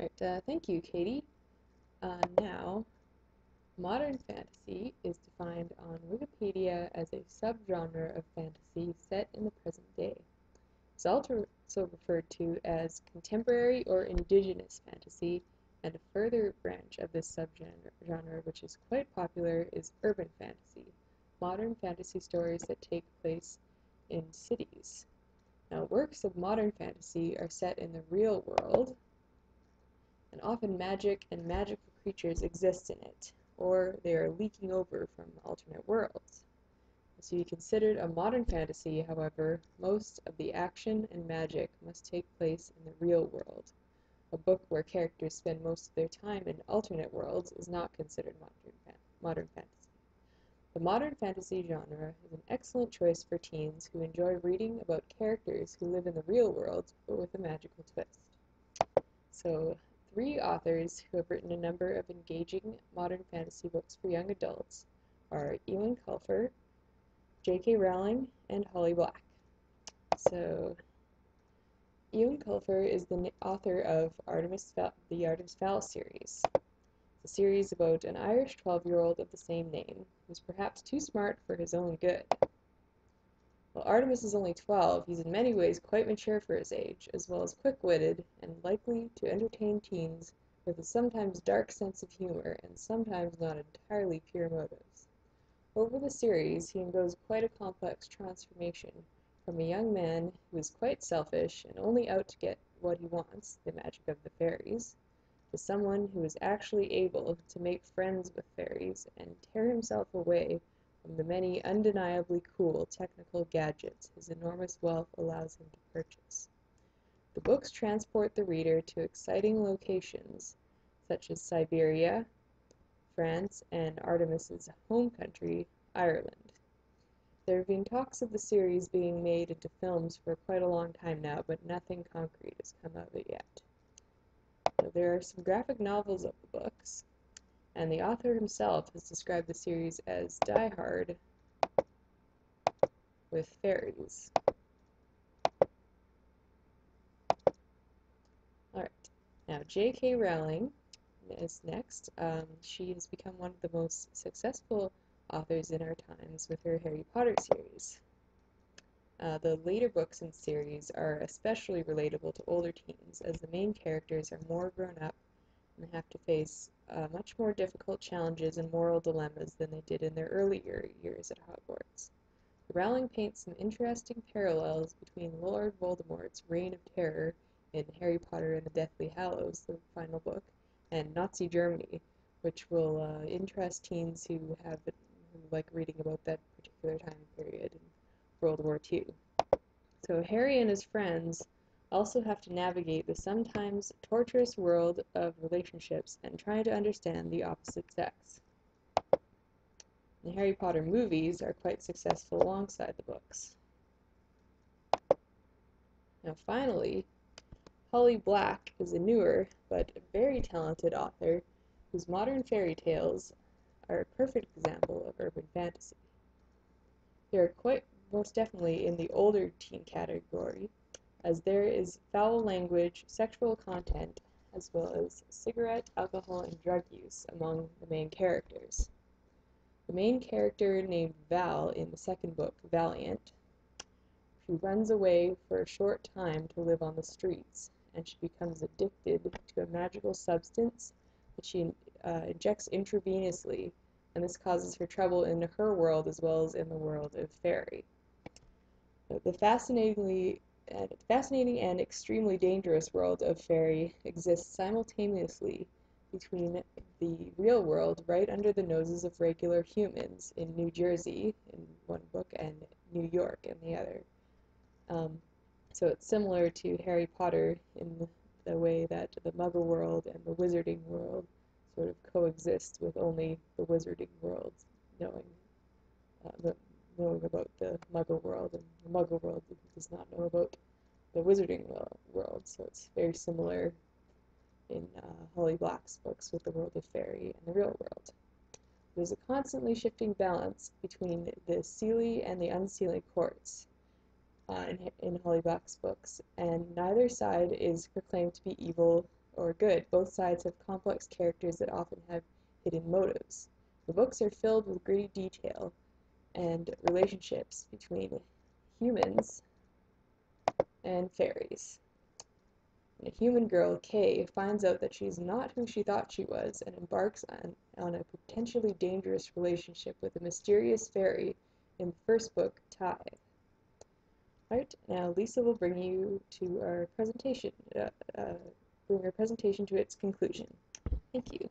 Right, uh, thank you, Katie. Uh, now, modern fantasy is defined on Wikipedia as a subgenre of fantasy set in the present day. It's also referred to as contemporary or indigenous fantasy, and a further branch of this subgenre, which is quite popular, is urban fantasy, modern fantasy stories that take place in cities. Now, works of modern fantasy are set in the real world, often magic and magical creatures exist in it, or they are leaking over from alternate worlds. As to be considered a modern fantasy, however, most of the action and magic must take place in the real world. A book where characters spend most of their time in alternate worlds is not considered modern, fan modern fantasy. The modern fantasy genre is an excellent choice for teens who enjoy reading about characters who live in the real world but with a magical twist. So Three authors who have written a number of engaging modern fantasy books for young adults are Ewan Colfer, J.K. Rowling, and Holly Black. So, Ewan Colfer is the author of Artemis Fowl, the Artemis Fowl series. A series about an Irish 12-year-old of the same name, who's perhaps too smart for his own good. While Artemis is only 12, he's in many ways quite mature for his age, as well as quick-witted and likely to entertain teens with a sometimes dark sense of humor and sometimes not entirely pure motives. Over the series, he undergoes quite a complex transformation from a young man who is quite selfish and only out to get what he wants, the magic of the fairies, to someone who is actually able to make friends with fairies and tear himself away from the many undeniably cool technical gadgets his enormous wealth allows him to purchase. The books transport the reader to exciting locations such as Siberia, France, and Artemis's home country, Ireland. There have been talks of the series being made into films for quite a long time now, but nothing concrete has come of it yet. there are some graphic novels of the books, and the author himself has described the series as Die Hard with fairies. Alright, now J.K. Rowling is next. Um, she has become one of the most successful authors in our times with her Harry Potter series. Uh, the later books in series are especially relatable to older teens, as the main characters are more grown up and have to face uh, much more difficult challenges and moral dilemmas than they did in their earlier years at Hogwarts. Rowling paints some interesting parallels between Lord Voldemort's reign of terror in Harry Potter and the Deathly Hallows, the final book, and Nazi Germany, which will uh, interest teens who have who like reading about that particular time period in World War II. So Harry and his friends also have to navigate the sometimes torturous world of relationships and trying to understand the opposite sex. The Harry Potter movies are quite successful alongside the books. Now finally, Holly Black is a newer but very talented author whose modern fairy tales are a perfect example of urban fantasy. They are quite most definitely in the older teen category, as there is foul language, sexual content, as well as cigarette, alcohol, and drug use among the main characters. The main character named Val in the second book, Valiant, she runs away for a short time to live on the streets, and she becomes addicted to a magical substance that she uh, injects intravenously, and this causes her trouble in her world as well as in the world of fairy. The fascinatingly and fascinating and extremely dangerous world of fairy exists simultaneously between the real world right under the noses of regular humans in New Jersey in one book and New York in the other. Um, so it's similar to Harry Potter in the, way that the Muggle world and the Wizarding world sort of coexist with only the Wizarding world knowing uh, the, knowing about the Muggle world, and the Muggle world does not know about the Wizarding world. So it's very similar in uh, Holly Black's books with the world of fairy and the real world. There's a constantly shifting balance between the Seelie and the Unseelie courts uh, in, in Holly Black's books, and neither side is proclaimed to be evil or good. Both sides have complex characters that often have hidden motives. The books are filled with gritty detail and relationships between humans and fairies. A human girl, Kaye, finds out that she's not who she thought she was and embarks on, on a potentially dangerous relationship with a mysterious fairy in the first book, Tithe. Alright, now Lisa will bring you to our presentation, uh, uh, bring our presentation to its conclusion. Thank you.